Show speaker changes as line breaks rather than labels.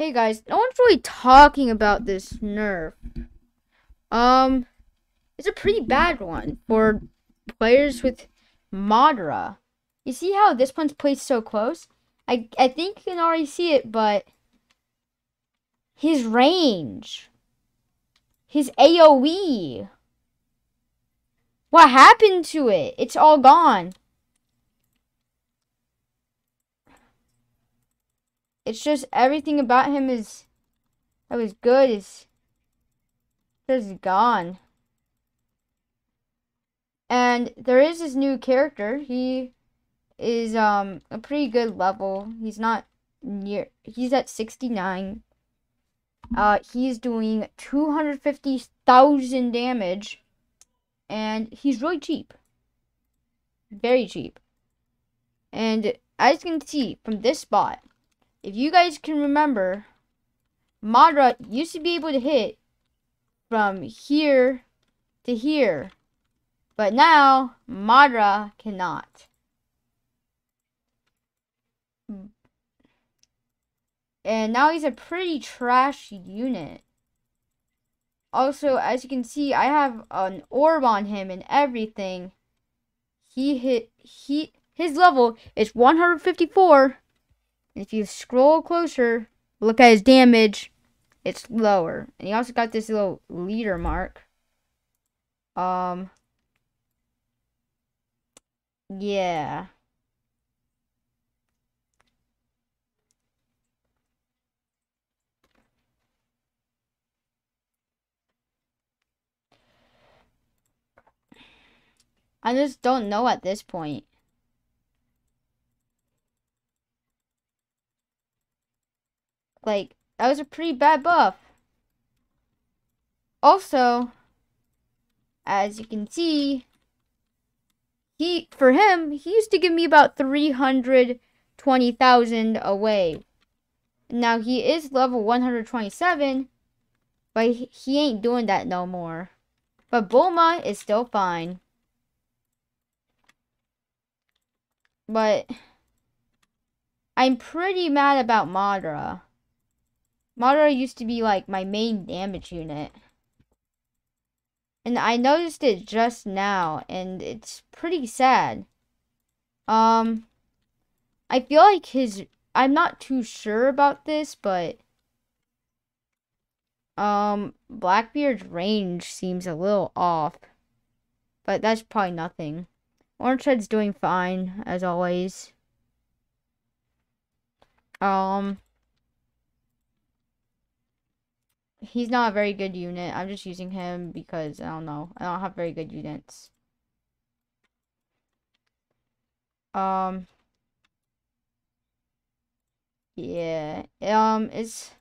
Hey guys, no one's really talking about this nerf. Um, it's a pretty bad one for players with Madara. You see how this one's placed so close? I I think you can already see it, but his range, his AOE. What happened to it? It's all gone. It's just everything about him is that was good is just gone. And there is this new character. He is um a pretty good level. He's not near he's at 69. Uh he's doing 250,000 damage and he's really cheap. Very cheap. And as you can see from this spot, if you guys can remember, Madara used to be able to hit from here to here. But now, Madara cannot. And now he's a pretty trash unit. Also, as you can see, I have an orb on him and everything. He hit, he, his level is 154. If you scroll closer, look at his damage, it's lower. And he also got this little leader mark. Um, yeah. I just don't know at this point. Like, that was a pretty bad buff. Also, as you can see, he for him, he used to give me about 320,000 away. Now he is level 127, but he ain't doing that no more. But Bulma is still fine. But I'm pretty mad about Madara. Madara used to be like my main damage unit. And I noticed it just now, and it's pretty sad. Um, I feel like his, I'm not too sure about this, but, um, Blackbeard's range seems a little off. But that's probably nothing. Orange Head's doing fine, as always. Um, he's not a very good unit. I'm just using him because I don't know. I don't have very good units. Um. Yeah. Um. It's